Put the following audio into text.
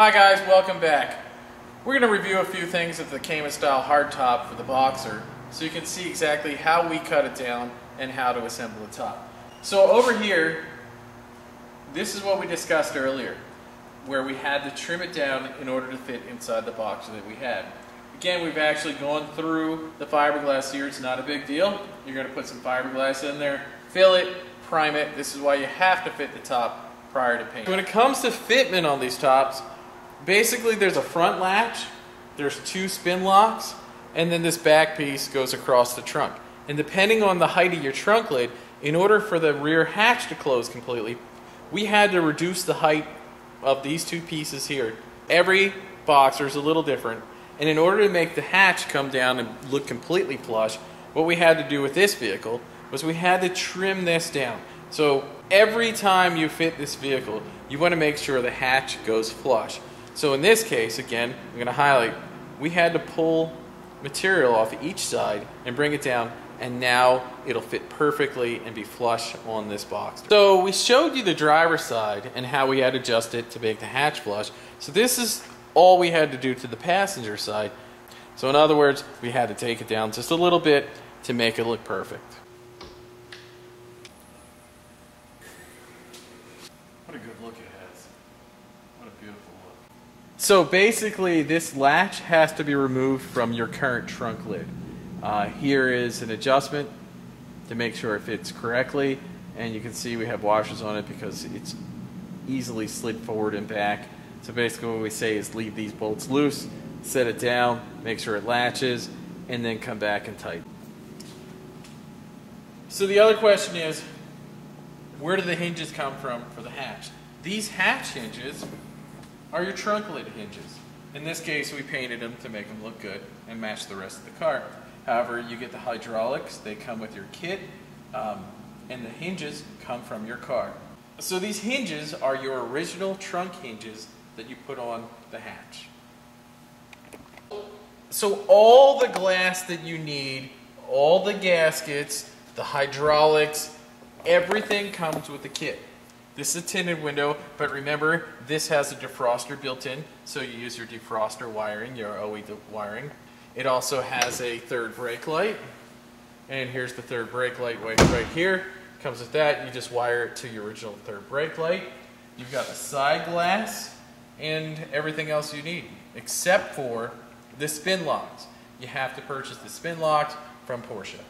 Hi guys, welcome back. We're going to review a few things of the Cayman style hardtop for the Boxster so you can see exactly how we cut it down and how to assemble the top. So over here, this is what we discussed earlier where we had to trim it down in order to fit inside the Boxster that we had. Again, we've actually gone through the fiberglass here. It's not a big deal. You're going to put some fiberglass in there, fill it, prime it. This is why you have to fit the top prior to paint. When it comes to fitment on these tops, basically there's a front latch, there's two spin locks, and then this back piece goes across the trunk. And depending on the height of your trunk lid, in order for the rear hatch to close completely, we had to reduce the height of these two pieces here. Every Boxster is a little different. And in order to make the hatch come down and look completely flush, what we had to do with this vehicle was we had to trim this down. So every time you fit this vehicle, you want to make sure the hatch goes flush. So in this case, again, I'm going to highlight, we had to pull material off each side and bring it down and now it'll fit perfectly and be flush on this box. So we showed you the driver's side and how we had adjusted it to make the hatch flush. So this is all we had to do to the passenger side. So in other words, we had to take it down just a little bit to make it look perfect. What a good look it has. What a beautiful look. So basically this latch has to be removed from your current trunk lid. Uh, here is an adjustment to make sure it fits correctly and you can see we have washers on it because it's easily slid forward and back. So basically what we say is leave these bolts loose, set it down, make sure it latches, and then come back and tighten. So the other question is, where do the hinges come from for the hatch? These hatch hinges are your trunk lid hinges. In this case, we painted them to make them look good and match the rest of the car. However, you get the hydraulics, they come with your kit, um, and the hinges come from your car. So these hinges are your original trunk hinges that you put on the hatch. So all the glass that you need, all the gaskets, the hydraulics, everything comes with the kit. This is a tinted window, but remember, this has a defroster built in, so you use your defroster wiring, your OE wiring. It also has a third brake light, and here's the third brake light right, right here. Comes with that, you just wire it to your original third brake light. You've got the side glass and everything else you need, except for the spin locks. You have to purchase the spin locks from Porsche.